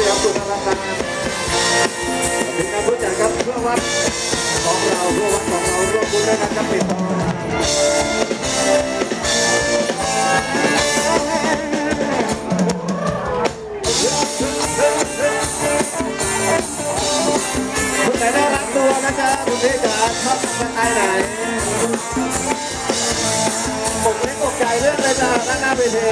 สียสุดอลังกาเป็นการพูดจากครับเพื่อวัดของเราเพื่อวัดของเราร่วมบุญด้วยครับติดต่อแต่ได้รับตัวนะจ๊ะคุณพี่จ๋าชอบทำอะไรไหนผมไม่ตกใจเรื่องเลยจ้าหน้าเวที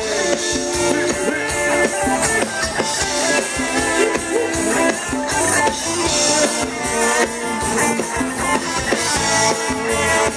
Música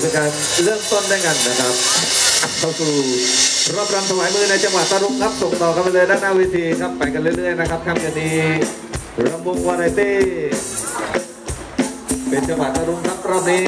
เป็นการเริ่มต้นได้กันนะครับเข้าสู่รอบรำถวายมือในจังหวัดตรุกครับส่งต่อกันไปเลยด้านหน้าเวทีครับไปกันเรื่อยๆนะครับค่ำคืนนี้รำวงวาไรตี้เป็นจังหวัดตรุกครับรอบนี้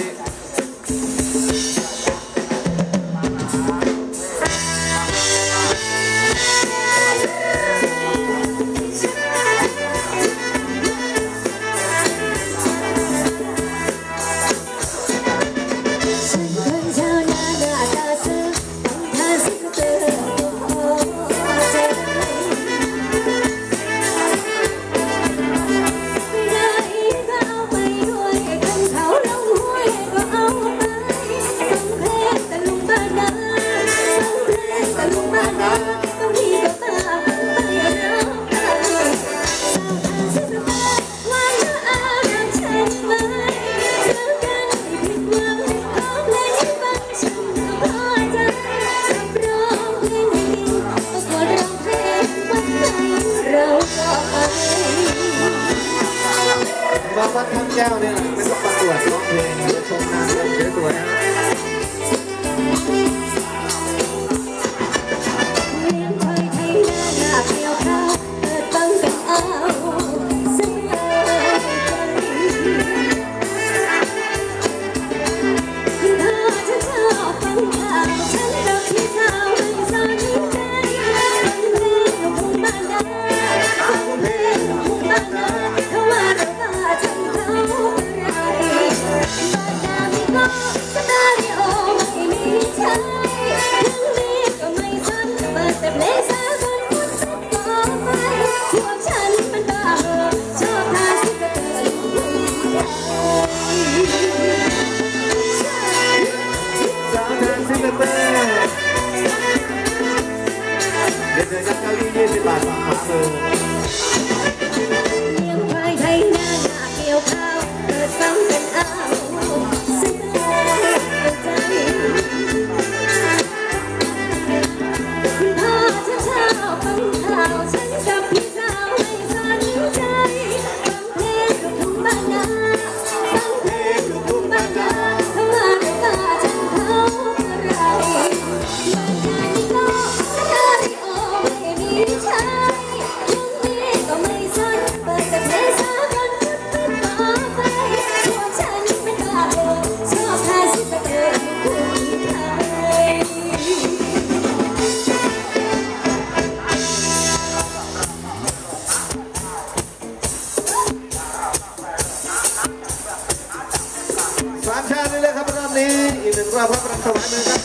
หนึ่งรอบครับรำถวายมือครับ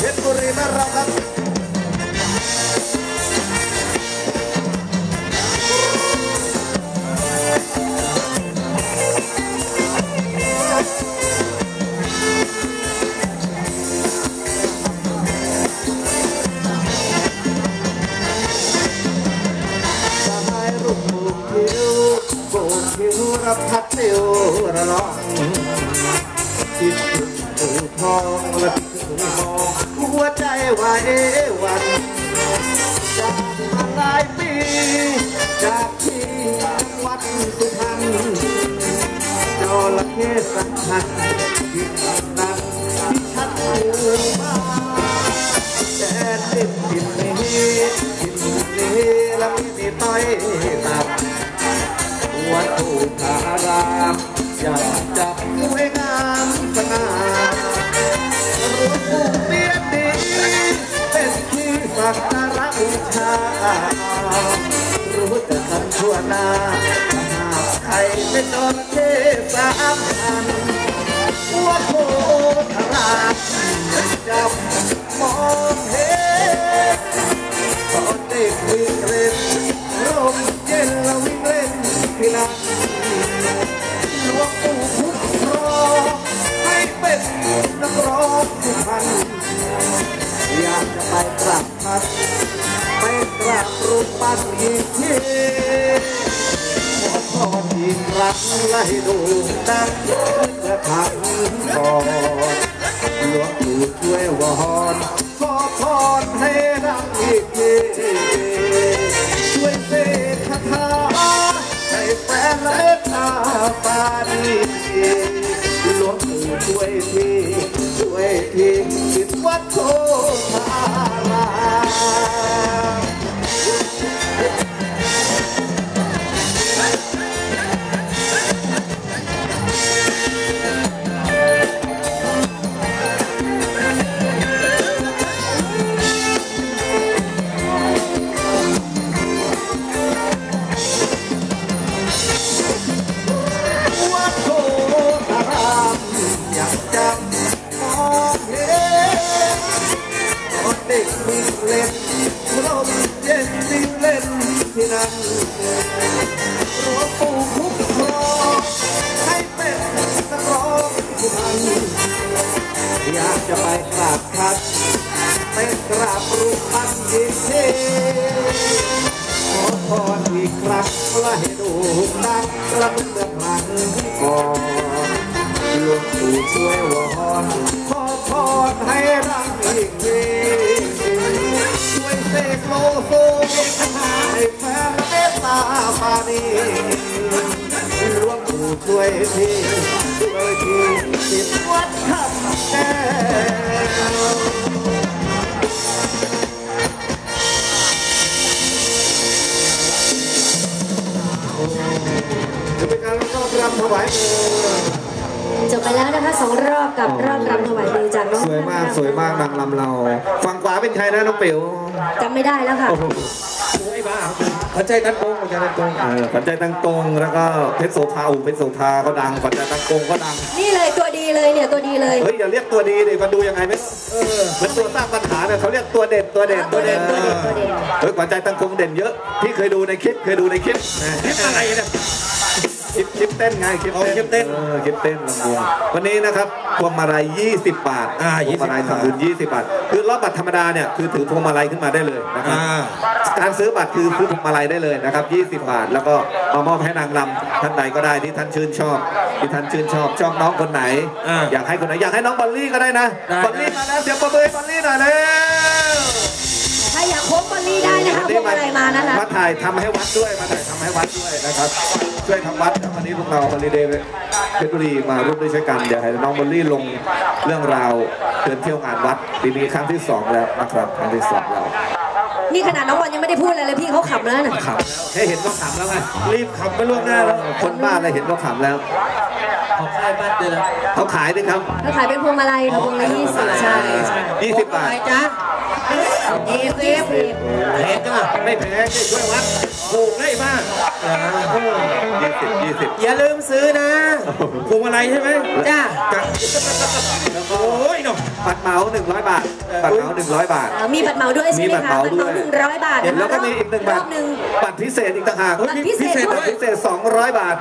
เพชรบุรีบ้านเราครับสหายรูปผูกคิ้วผูกคิ้วรับพัด ติวระลองติดถึงผูทองและติดถึงมองหัวใจไหวหวันจากมาหลายปีจากที่วัดสุพรรณจอละเข้สัมพันธ์ นทั่วหน้าใครเป็นเทสามพันหัวโคตรราชจับมองเห็น อีกครั้งแนั่นหลวปูคุ้มครองให้เป็นนักร้องผู้พันอยากจะไปกราบท่านไปกราบรูปพันอีกทีขอพรอีกครั้งละให้ดูดังรักเมื่อครั้งก่อนหลวงปู่ช่วยวอนขอพรให้รัก นีหลวงปู่ช่วยทีช่วยทีติดวัดคำแก้วจะเป็นการต้อนรับถวายมือจบไปแล้วนะคะสองรอบกับรอบรำถวายมือจากน้องสวยมากสวยมากนางลำเรา ฝั่งขวาเป็นใครนะน้องเป๋วจำไม่ได้แล้วค่ะโอ้โหไอ้บ้า พันใจตั้งตรงพันใจตั้งตรงเออขวัญใจตั้งตรงแล้วก็เพชรโสภาอุ่เพชรโสภาก็ดังขวัญใจตั้งตรงก็ดัง นี่เลยตัวดีเลยเนี่ยตัวดีเลยเฮ้ยอย่าเรียกตัวดีดิมันดูยังไงไม่เออเป็นตัวสร้างปัญหาเนี่ยเขาเรียกตัวเด่นตัวเด่นตัวเด่นตัวเด่นตัวเด่นเฮ้ยขวัญใจตั้งตรงเด่นเยอะพี่เคยดูในคลิปเคยดูในคลิปคลิปอะไรเนี่ย คลิปคลิปเต้นไงคลิปอ๋อคลิปเต้นเออคลิปเต้นลำวงวันนี้นะครับพวงมาลัย20 บาทอ่าพวงมาลัย20ทำบุญ20 บาท คือรอบบัตรธรรมดาเนี่ยคือถือพวงมาลัยขึ้นมาได้เลยนะครับอ่าการซื้อบัตรคือซื้อพวงมาลัยได้เลยนะครับ 20 บาท แล้วก็มามอบให้นางรำท่านใดก็ได้ที่ท่านชื่นชอบ ที่ท่านชื่นชอบชอบน้องคนไหนอ่าอยากให้คนไหนอยากให้น้องบอลลี่ก็ได้นะได้บอลลี่มาแล้วเสียงประมือให้บอลลี่หน่อยเร็วถ้า อยากโค้งบอลลี่ได้นะคะพวงอะไรมานะคะมาถ่ายทำให้วัดด้วยมาถ่ายทำให้วัดด้วยนะครับ ช่วยทำวัดนะวันนี้พวกเราบอลลี่เดย์เพชรบุรีมาร่วมด้วยช่วยกันอยากให้น้องบอลลี่ลงเรื่องราวเดินเที่ยวงานวัดปีนี้ครั้งที่สองแล้วนะครับครั้งที่สองแล้วนี่ขนาดน้องบอลยังไม่ได้พูดอะไรเลยพี่เขาขำแล้วนะขำแล้วแค่เห็นก็ขำแล้วไงรีบขับไปล่วงหน้าแล้วคนบ้านอะไรเห็นก็ขำแล้วเขาค่ายบ้านเดือนละเขาขายด้วยครับเขาขายเป็นพวงมาลัยค่ะพวงละยี่สิบใช่ใช่20บาทอะไรจ๊ะ ยี่สิบแพงจังอะไม่แพงช่วยวัดถูกได้บ้า เยี่สิบยี่สิบอย่าลืมซื้อนะพวงมาลัยใช่ไหมจ้าจ้ะโอ้ยเนาะบัตรเหมาหนึ่งร้อยบาทบัตรเหมาหนึ่งร้อยบาทอ่ามีบัตรเหมาด้วยใช่ไหมมีบัตรคะเหมาบัตรเหมาด้วยหนึ่งร้อยบาทนะคะแล้วก็มีอีกหนึ่งรบัอตบรหนึ่งบัตรพิเศษอีกต่างหากบัตรพิเศษด้วยบัตรพิเศษ200บาท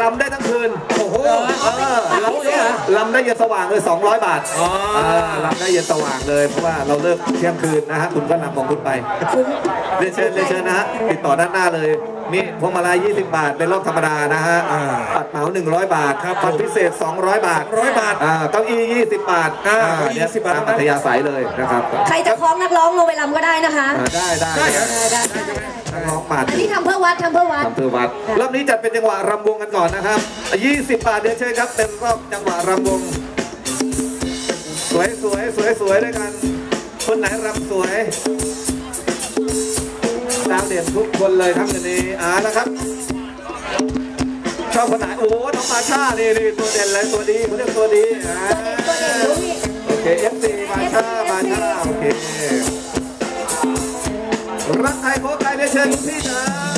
ลำได้ทั้งคืนโอ้โหเออบัตรพิเศษลำได้เย็นสว่างเลย200บาทอ๋ออ่าลำได้เย็นสว่างเลยเพราะว่าเราเลิกเที่ยงคืนนะฮะคุณก็ลำของคุณไปคุ้มเรียนเชิญเรียนเชิญนะฮะติดต่อด้านหน้าเลย นี่พวงมาลัย 20 บาท เป็นรอบธรรมดานะฮะอ่าบัตรเหมา 100 บาทครับบัตรพิเศษ 200 บาท100บาทอ่าเก้าอี้ 20 บาทอ่าเก้าอี้เนี่ย20 บาทตามอัธยาศัยเลยนะครับ ใครจะคล้องนักร้องลงไปลำก็ได้นะคะ อ่าได้ได้ได้เหรอได้ได้ได้นักร้องมาอันนี้ทำเพื่อวัดทำเพื่อวัดอำเภอวัด รอบนี้จัดเป็นจังหวะรำวงกันก่อนนะครับ 20 บาทเดี๋ยวเชิญครับเป็นรอบจังหวะรำวง สวยสวยสวยสวยด้วยกัน คนไหนรำสวย ดาวเด่นทุกคนเลยครับวันนี้อ่านะครับ ชอบคนไหนโอ้น้องมาชานี่นี่ตัวเด่นเลยตัวดีเขาเรียกตัวดีอ่าตัวเด่นตัวเด่นรู้นี่โอเค FC มาชามาชาโอเครักใครขอใครเดี๋ยวเชิญพี่นะ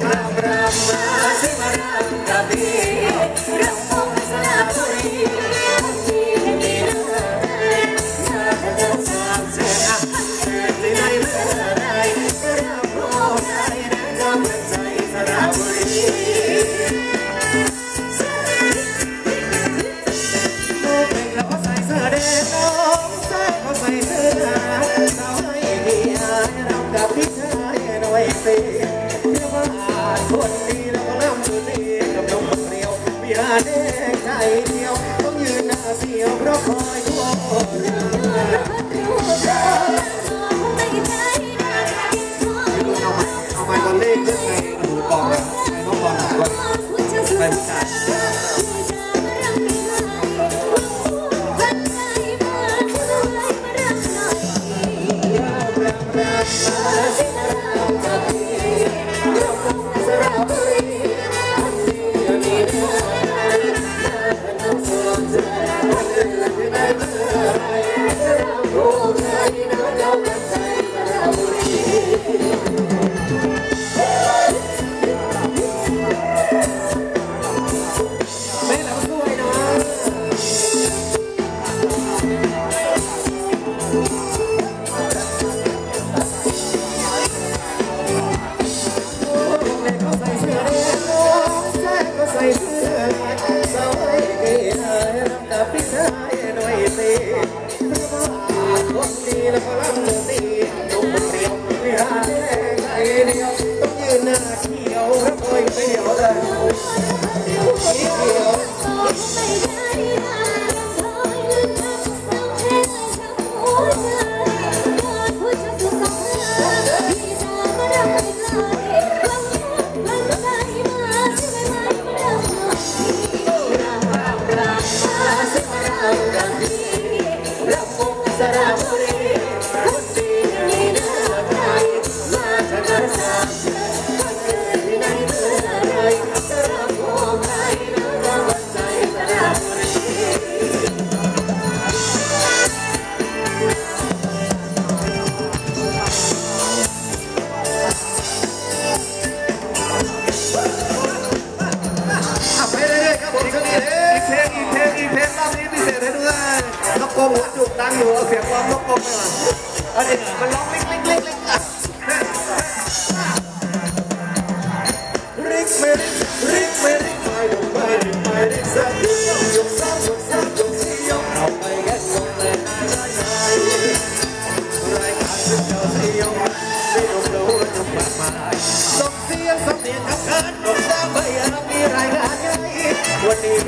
brava.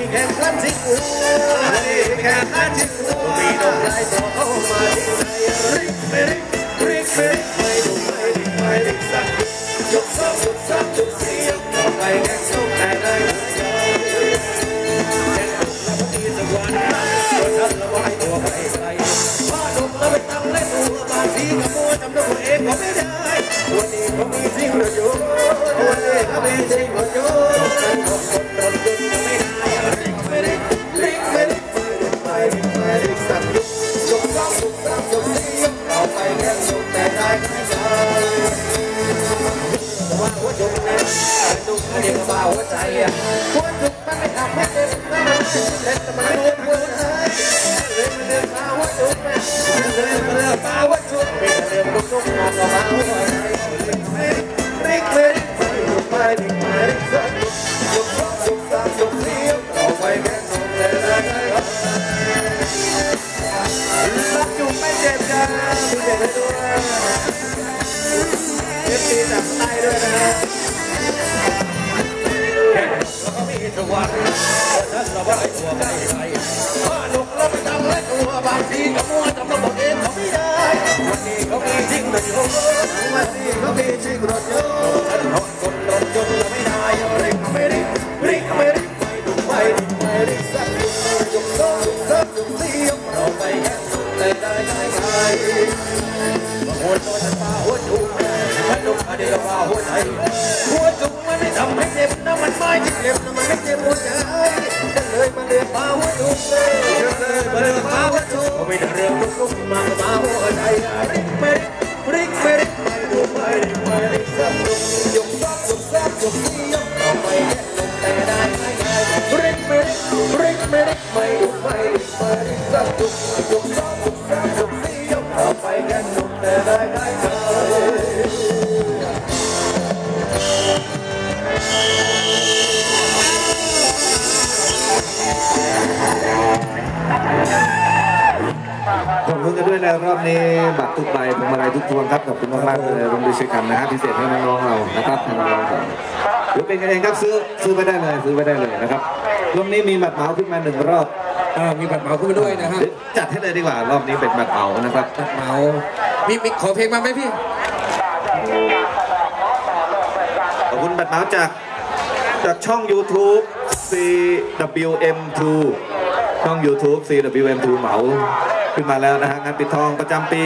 วันนี้มีแข่งขันสิงห์วันนี้มีแข่งขันสิงห์มีดอกไม้ตัวเข้ามาที่ใจริกเมริกริกเมริกไม่ดูไม่ริกไม่ริกสักทียกซ้ำยกซ้ำยก มั นนะฮะพิเศษให้น้องๆเรานะครับทางเราหรือเป็นกันเองครับซื้อซื้อไปได้เลยซื้อไปได้เลยนะครับรอบนี้มีบัตรเหมาขึ้นมาหนึ่งรอบเออมีบัตรเหมาขึ้นมาด้วยนะฮะเดี๋ยวจัดให้เลยดีกว่ารอบนี้เป็นบัตรเหมานะครับบัตรเหมามีมีขอเพลงมาไหมพี่ ขอบคุณบัตรเหมาจากจากช่อง YouTube CWM2 ช่อง YouTube CWM2 เหมาขึ้นมาแล้วนะฮะงานปิดทองประจำปี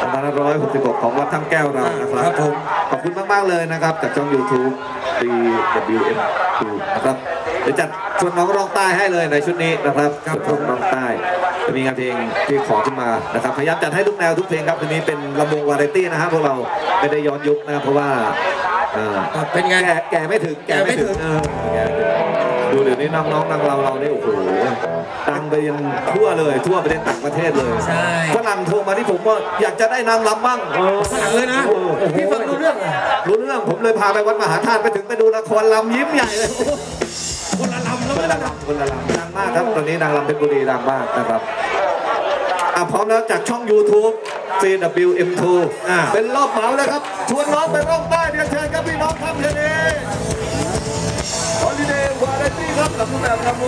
2566 ของวัดถ้ำแก้วเรานะครับครับผมขอบคุณมาก ๆ เลยนะครับ จากช่อง YouTube CWM2 นะครับ เดี๋ยวจัดชวนน้องร้องใต้ให้เลยในชุดนี้นะครับครับชวนร้องใต้ จะมีงานเพลงที่ขอขึ้นมานะครับ พยายามจัดให้ทุกแนวทุกเพลงครับทีนี้เป็นลำวงวาไรตี้นะฮะพวกเราไม่ได้ย้อนยุคนะครับเพราะว่าอ่าอะเป็นไงแก่แก่ไม่ถึง แก่ไม่ถึง ดูเดี๋ยวนี้น้องๆนางเราเราเนี่ยโอ้โหดังไปยังทั่วเลยทั่วประเทศต่างประเทศเลยใช่ฝรั่งโทรมาที่ผมว่าอยากจะได้นางรำบ้างเออฝรั่งเลยนะโอ้โหพี่ฟังรู้เรื่องอะรู้เรื่องผมเลยพาไปวัดมหาธาตุไปถึงไปดูละครลำยิ้มใหญ่เลยคนละลำแล้วไม่ละลคนละลำดังมากครับตอนนี้นางรำเพชรบุรีดังมากนะครับอะพร้อมแล้วจากช่อง YouTube CWM2 อ่าเป็นรอบเหมาแล้วครับ ชวนน้องไปร่องใต้เรียนเชิญครับพี่น้องครับเทนเดฮอลิเ